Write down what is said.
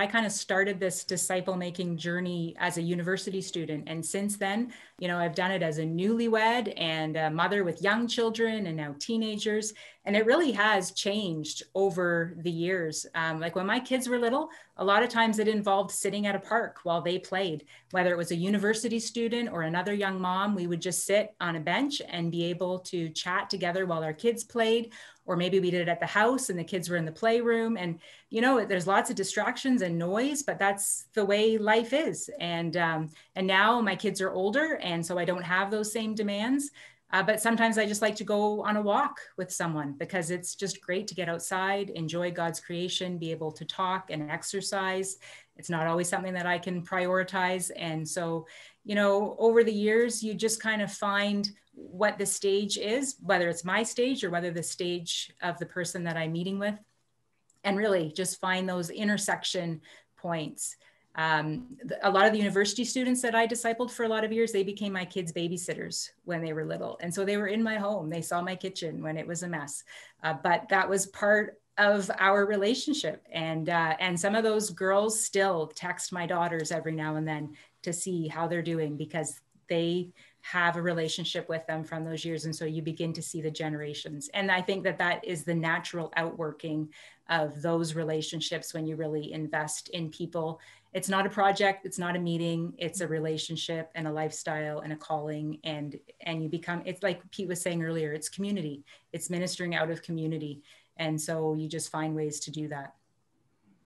I kind of started this disciple making journey as a university student. And since then, you know, I've done it as a newlywed and a mother with young children and now teenagers. And it really has changed over the years. Um, like when my kids were little, a lot of times it involved sitting at a park while they played, whether it was a university student or another young mom, we would just sit on a bench and be able to chat together while our kids played or maybe we did it at the house and the kids were in the playroom and you know there's lots of distractions and noise but that's the way life is. And um, and now my kids are older and so i don't have those same demands. Uh, but sometimes i just like to go on a walk with someone because it's just great to get outside enjoy god's creation be able to talk and exercise. It's not always something that i can prioritize. And so you know over the years you just kind of find what the stage is, whether it's my stage or whether the stage of the person that I'm meeting with, and really just find those intersection points. Um, a lot of the university students that I discipled for a lot of years, they became my kids' babysitters when they were little. And so they were in my home. They saw my kitchen when it was a mess. Uh, but that was part of our relationship. And, uh, and some of those girls still text my daughters every now and then to see how they're doing because they have a relationship with them from those years. And so you begin to see the generations. And i think that that is the natural outworking of those relationships when you really invest in people. It's not a project. It's not a meeting. It's a relationship and a lifestyle and a calling. And and you become it's like pete was saying earlier it's community. It's ministering out of community. And so you just find ways to do that